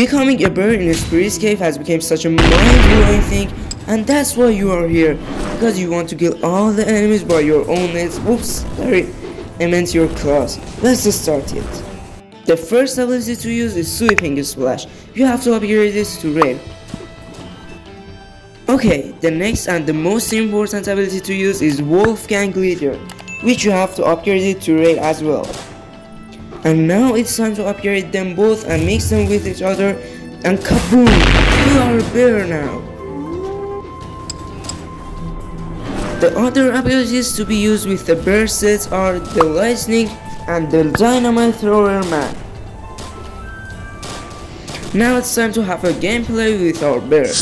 Becoming a bird in a spirit cave has become such a mind-blowing thing and that's why you are here. Because you want to kill all the enemies by your own hands. Whoops, sorry. I meant your claws. Let's start it. The first ability to use is Sweeping Splash. You have to upgrade this to rare. Okay, the next and the most important ability to use is Wolfgang Leader, which you have to upgrade it to rare as well. And now it's time to upgrade them both and mix them with each other and kaboom! You are bear now! The other abilities to be used with the bear sets are the lightning and the dynamite thrower man. Now it's time to have a gameplay with our bear.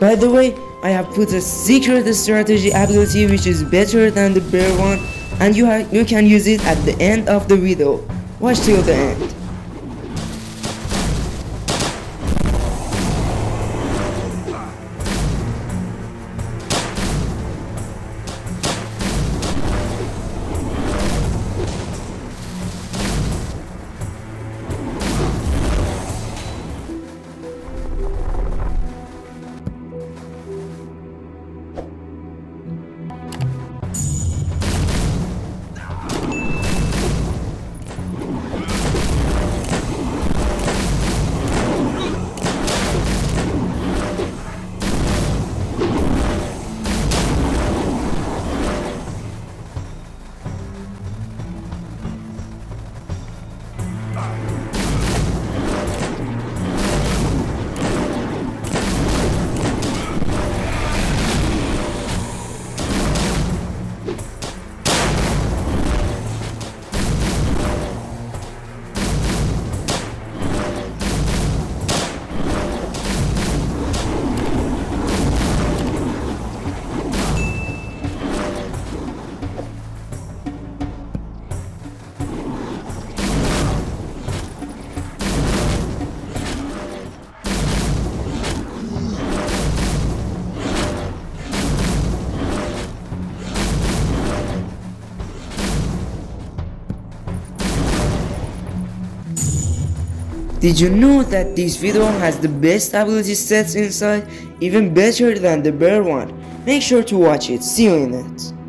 By the way, I have put a secret strategy ability which is better than the bear one and you, you can use it at the end of the video. Watch till the end. Did you know that this video has the best ability sets inside, even better than the bear one? Make sure to watch it, see you in it.